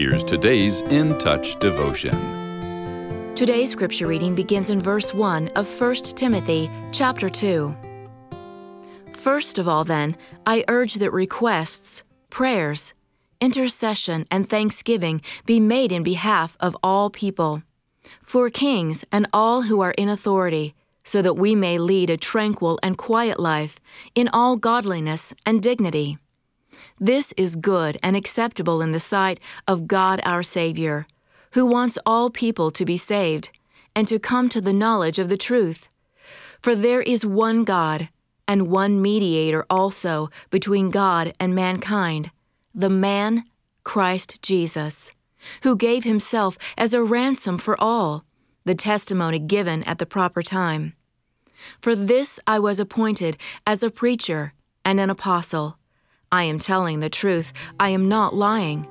Here's today's In Touch devotion. Today's scripture reading begins in verse 1 of 1 Timothy chapter 2. First of all, then, I urge that requests, prayers, intercession, and thanksgiving be made in behalf of all people, for kings and all who are in authority, so that we may lead a tranquil and quiet life in all godliness and dignity. This is good and acceptable in the sight of God our Savior, who wants all people to be saved and to come to the knowledge of the truth. For there is one God and one mediator also between God and mankind, the man, Christ Jesus, who gave himself as a ransom for all, the testimony given at the proper time. For this I was appointed as a preacher and an apostle. I am telling the truth, I am not lying,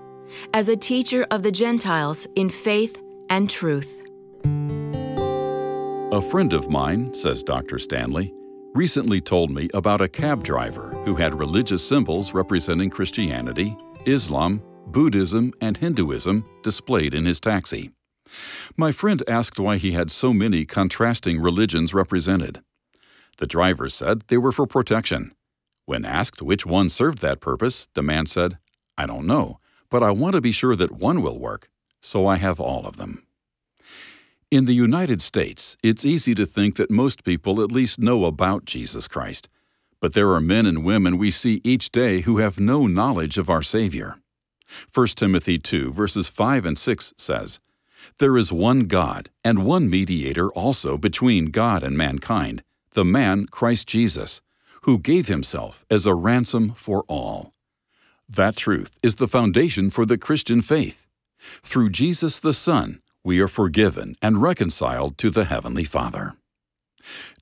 as a teacher of the Gentiles in faith and truth. A friend of mine, says Dr. Stanley, recently told me about a cab driver who had religious symbols representing Christianity, Islam, Buddhism, and Hinduism displayed in his taxi. My friend asked why he had so many contrasting religions represented. The driver said they were for protection. When asked which one served that purpose, the man said, I don't know, but I want to be sure that one will work, so I have all of them. In the United States, it's easy to think that most people at least know about Jesus Christ, but there are men and women we see each day who have no knowledge of our Savior. 1 Timothy 2 verses 5 and 6 says, There is one God and one mediator also between God and mankind, the man Christ Jesus, who gave himself as a ransom for all. That truth is the foundation for the Christian faith. Through Jesus the Son, we are forgiven and reconciled to the Heavenly Father.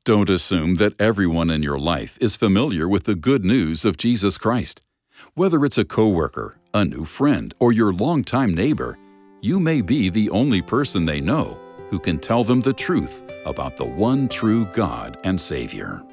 Don't assume that everyone in your life is familiar with the good news of Jesus Christ. Whether it's a coworker, a new friend, or your longtime neighbor, you may be the only person they know who can tell them the truth about the one true God and Savior.